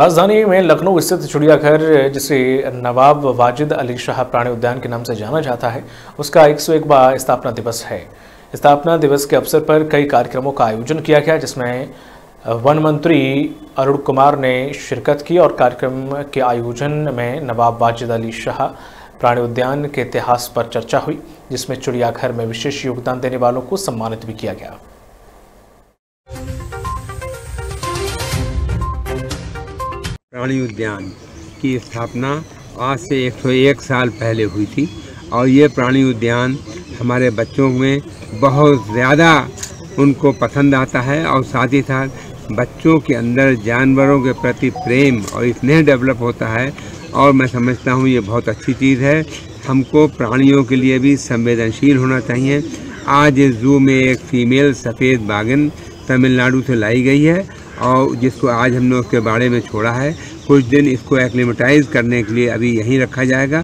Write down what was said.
राजधानी में लखनऊ स्थित चिड़ियाघर, जिसे नवाब वाजिद अली शाह प्राणी उद्यान के नाम से जाना जाता है, उसका एक सौ एक स्थापना दिवस है। स्थापना दिवस के अवसर पर कई कार्यक्रमों का आयोजन किया गया, जिसमें वन मंत्री अरुण कुमार ने शिरकत की और कार्यक्रम के आयोजन में नवाब वाजिद अली शाह प्राणी उद्यान के इतिहास पर चर्चा हुई, जिसमें चिड़ियाघर में विशेष योगदान देने वालों को सम्मानित भी किया गया। प्राणी उद्यान की स्थापना आज से 101 साल पहले हुई थी। और ये प्राणी उद्यान हमारे बच्चों में बहुत ज़्यादा उनको पसंद आता है और साथ ही साथ बच्चों के अंदर जानवरों के प्रति प्रेम और स्नेह डेवलप होता है। और मैं समझता हूँ ये बहुत अच्छी चीज़ है। हमको प्राणियों के लिए भी संवेदनशील होना चाहिए। आज इस जू में एक फ़ीमेल सफ़ेद बागन तमिलनाडु से लाई गई है और जिसको आज हमने उसके बारे में छोड़ा है। कुछ दिन इसको एक्लिमेटाइज करने के लिए अभी यहीं रखा जाएगा।